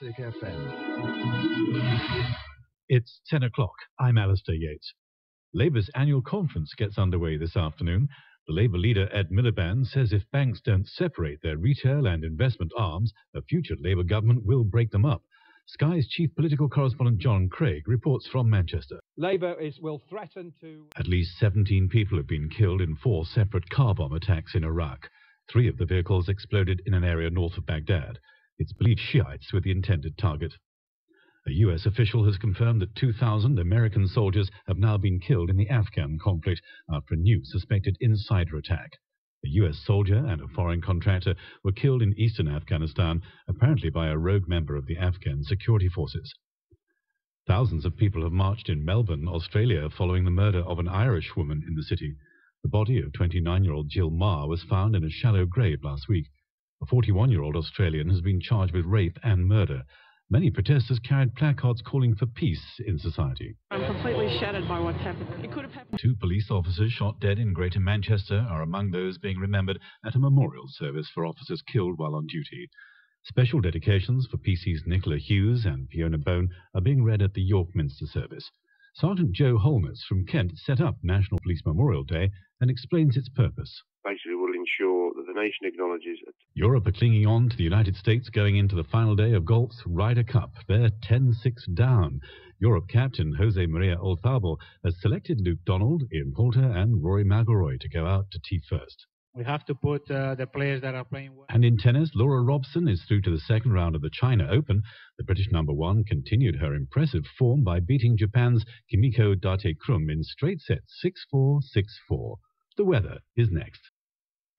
Classic FM. It's 10 o'clock. I'm Alastair Yates. Labour's annual conference gets underway this afternoon. The Labour leader Ed Miliband says if banks don't separate their retail and investment arms, a future Labour government will break them up. Sky's chief political correspondent Jon Craig reports from Manchester. Labour is, will threaten to. At least 17 people have been killed in four separate car bomb attacks in Iraq. Three of the vehicles exploded in an area north of Baghdad. It's believed Shiites were the intended target. A U.S. official has confirmed that 2,000 American soldiers have now been killed in the Afghan conflict after a new suspected insider attack. A U.S. soldier and a foreign contractor were killed in eastern Afghanistan, apparently by a rogue member of the Afghan security forces. Thousands of people have marched in Melbourne, Australia, following the murder of an Irish woman in the city. The body of 29-year-old Jill Meagher was found in a shallow grave last week. A 41-year-old Australian has been charged with rape and murder. Many protesters carried placards calling for peace in society. I'm completely shattered by what's happened. It could have happened. Two police officers shot dead in Greater Manchester are among those being remembered at a memorial service for officers killed while on duty. Special dedications for PC's Nicola Hughes and Fiona Bone are being read at the York Minster service. Sergeant Joe Holness from Kent set up National Police Memorial Day and explains its purpose. Basically, will ensure that the nation acknowledges it. Europe are clinging on to the United States going into the final day of golf's Ryder Cup. They're 10 6 down. Europe captain Jose Maria Olazabal has selected Luke Donald, Ian Poulter, and Rory McIlroy to go out to tee first. We have to put uh, the players that are playing well. And in tennis, Laura Robson is through to the second round of the China Open. The British number one continued her impressive form by beating Japan's Kimiko Date Krumm in straight sets 6 4 6 4. The weather is next.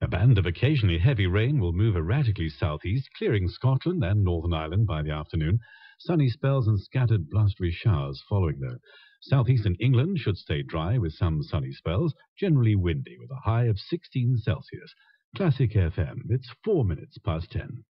A band of occasionally heavy rain will move erratically southeast, clearing Scotland and Northern Ireland by the afternoon. Sunny spells and scattered blustery showers following, though. Southeastern England should stay dry with some sunny spells, generally windy with a high of 16 Celsius. Classic FM, it's four minutes past ten.